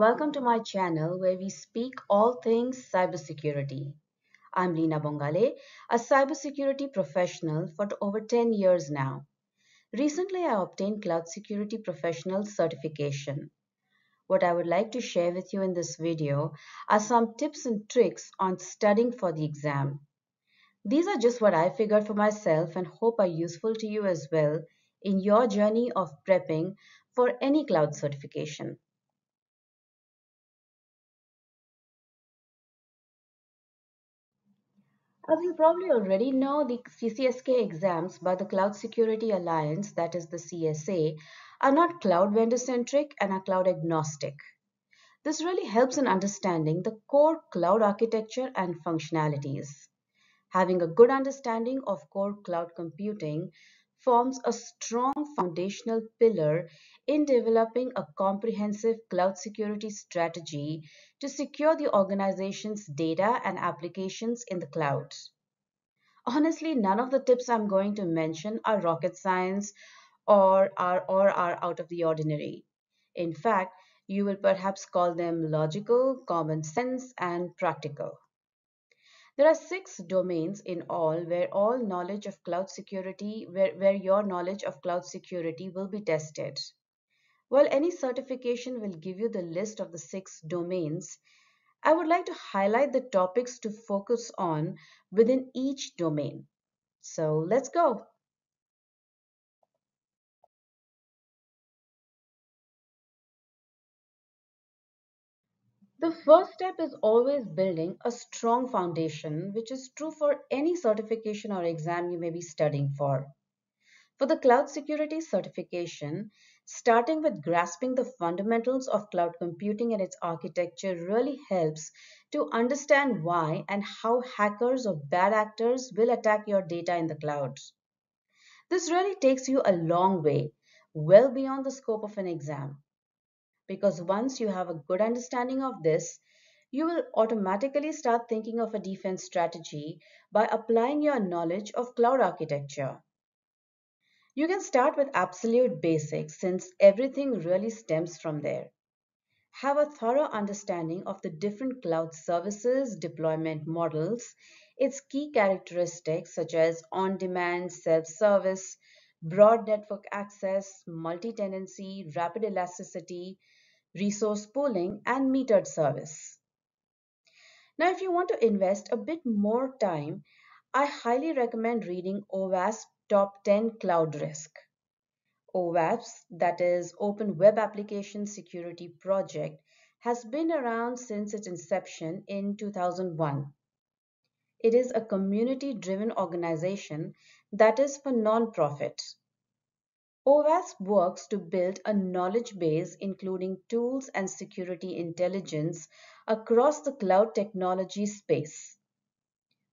welcome to my channel where we speak all things cybersecurity. I'm Leena Bongale, a cybersecurity professional for over 10 years now. Recently, I obtained Cloud Security Professional certification. What I would like to share with you in this video are some tips and tricks on studying for the exam. These are just what I figured for myself and hope are useful to you as well in your journey of prepping for any cloud certification. Uh, As you probably already know, the CCSK exams by the Cloud Security Alliance, that is the CSA, are not cloud vendor centric and are cloud agnostic. This really helps in understanding the core cloud architecture and functionalities. Having a good understanding of core cloud computing forms a strong foundational pillar in developing a comprehensive cloud security strategy to secure the organization's data and applications in the cloud. Honestly, none of the tips I'm going to mention are rocket science or are, or are out of the ordinary. In fact, you will perhaps call them logical, common sense, and practical. There are six domains in all where all knowledge of cloud security, where, where your knowledge of cloud security will be tested. While any certification will give you the list of the six domains, I would like to highlight the topics to focus on within each domain. So let's go. The first step is always building a strong foundation, which is true for any certification or exam you may be studying for. For the cloud security certification, starting with grasping the fundamentals of cloud computing and its architecture really helps to understand why and how hackers or bad actors will attack your data in the cloud. This really takes you a long way, well beyond the scope of an exam because once you have a good understanding of this, you will automatically start thinking of a defense strategy by applying your knowledge of cloud architecture. You can start with absolute basics since everything really stems from there. Have a thorough understanding of the different cloud services, deployment models, its key characteristics such as on-demand, self-service, broad network access, multi-tenancy, rapid elasticity, resource pooling, and metered service. Now, if you want to invest a bit more time, I highly recommend reading OWASP Top 10 Cloud Risk. OWASP, that is Open Web Application Security Project, has been around since its inception in 2001. It is a community-driven organization that is for non-profit. OWASP works to build a knowledge base including tools and security intelligence across the cloud technology space.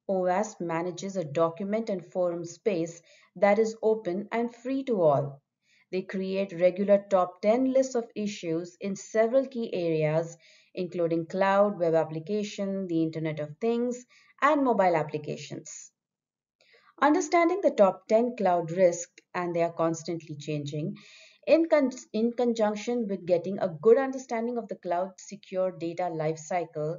OWASP manages a document and forum space that is open and free to all. They create regular top 10 lists of issues in several key areas, including cloud, web application, the Internet of Things, and mobile applications. Understanding the top 10 cloud risks, and they are constantly changing, in, con in conjunction with getting a good understanding of the cloud secure data lifecycle,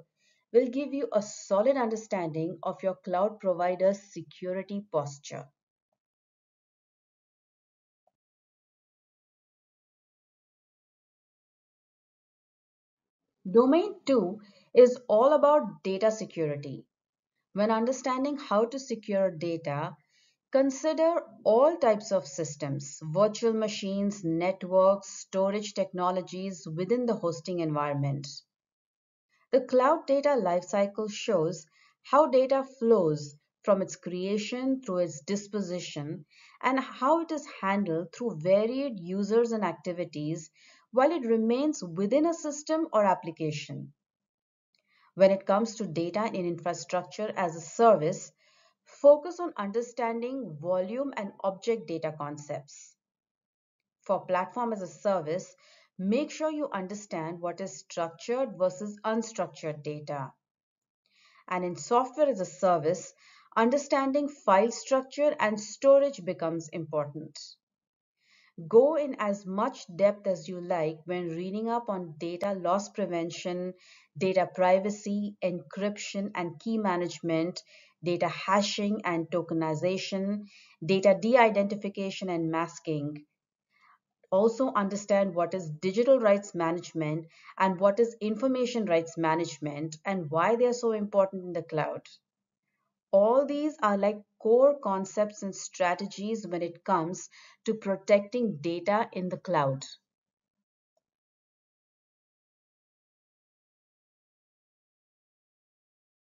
will give you a solid understanding of your cloud provider's security posture. Domain 2 is all about data security. When understanding how to secure data, consider all types of systems, virtual machines, networks, storage technologies within the hosting environment. The cloud data lifecycle shows how data flows from its creation through its disposition and how it is handled through varied users and activities while it remains within a system or application. When it comes to data in infrastructure as a service, focus on understanding volume and object data concepts. For platform as a service, make sure you understand what is structured versus unstructured data. And in software as a service, understanding file structure and storage becomes important. Go in as much depth as you like when reading up on data loss prevention, data privacy, encryption and key management, data hashing and tokenization, data de-identification and masking. Also understand what is digital rights management and what is information rights management and why they are so important in the cloud. All these are like core concepts and strategies when it comes to protecting data in the cloud.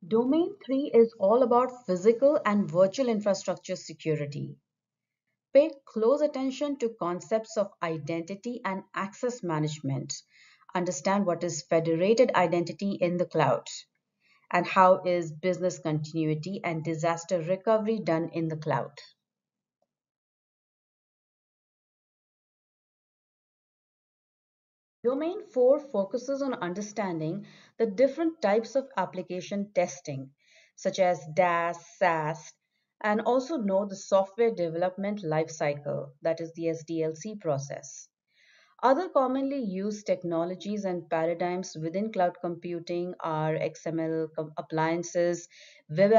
Domain 3 is all about physical and virtual infrastructure security. Pay close attention to concepts of identity and access management. Understand what is federated identity in the cloud and how is business continuity and disaster recovery done in the cloud. Domain 4 focuses on understanding the different types of application testing, such as DAST, SAST, and also know the software development lifecycle, that is the SDLC process. Other commonly used technologies and paradigms within cloud computing are XML appliances, web,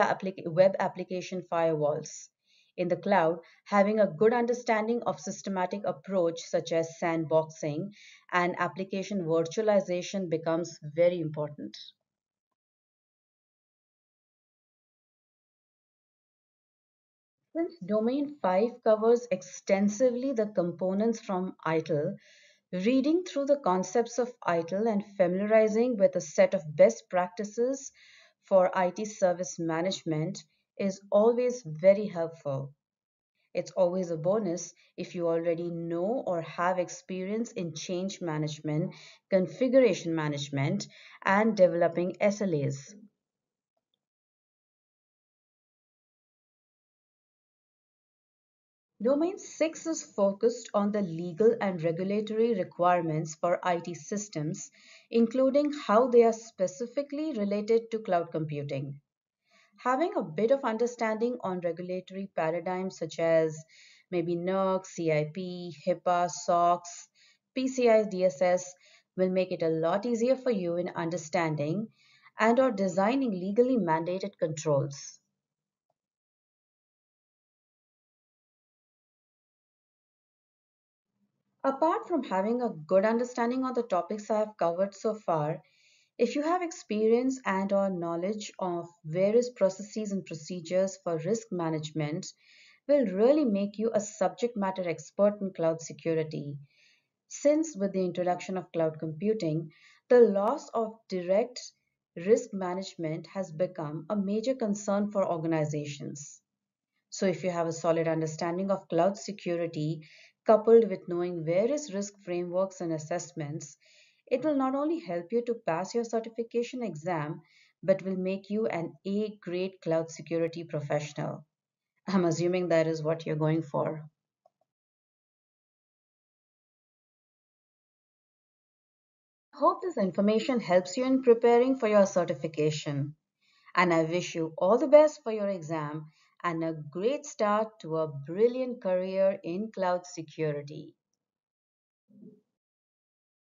web application firewalls. In the cloud, having a good understanding of systematic approach such as sandboxing and application virtualization becomes very important. Since Domain 5 covers extensively the components from ITIL, reading through the concepts of ITIL and familiarizing with a set of best practices for IT service management is always very helpful. It's always a bonus if you already know or have experience in change management, configuration management, and developing SLAs. Domain 6 is focused on the legal and regulatory requirements for IT systems, including how they are specifically related to cloud computing. Having a bit of understanding on regulatory paradigms such as maybe NERC, CIP, HIPAA, SOX, PCI DSS will make it a lot easier for you in understanding and or designing legally mandated controls. Apart from having a good understanding on the topics I have covered so far, if you have experience and or knowledge of various processes and procedures for risk management, will really make you a subject matter expert in cloud security. Since with the introduction of cloud computing, the loss of direct risk management has become a major concern for organizations. So if you have a solid understanding of cloud security, coupled with knowing various risk frameworks and assessments, it will not only help you to pass your certification exam, but will make you an A grade cloud security professional. I'm assuming that is what you're going for. I hope this information helps you in preparing for your certification. And I wish you all the best for your exam and a great start to a brilliant career in cloud security.